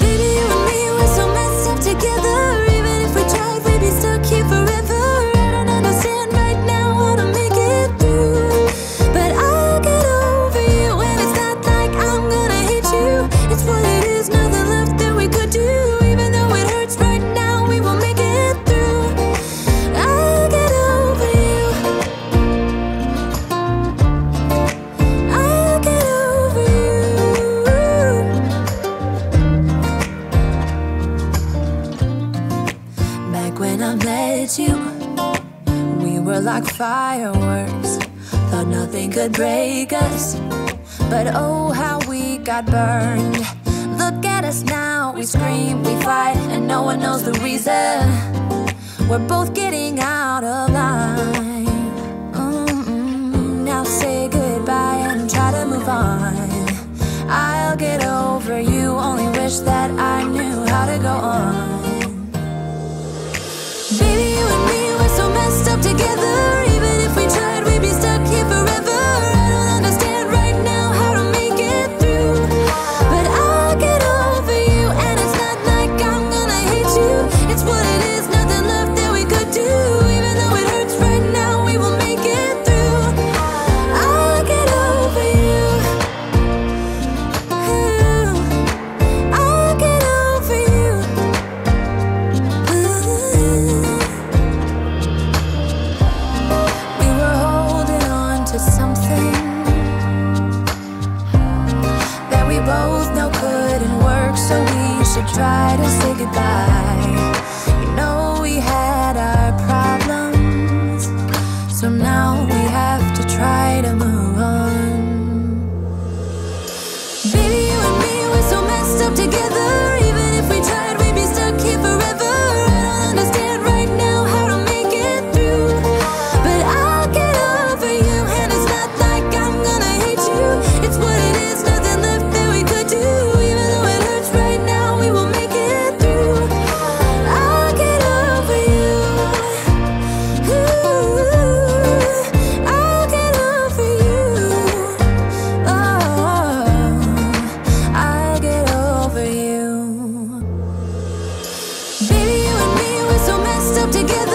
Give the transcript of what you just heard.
Baby I met you. We were like fireworks, thought nothing could break us. But oh, how we got burned. Look at us now, we scream, we fight, and no one knows the reason. We're both getting out of line. Mm -mm. Now say goodbye and try to move on. I'll get over you, only wish that I knew how to go on. together. so we should try to say goodbye. Baby, you and me, we're so messed up together.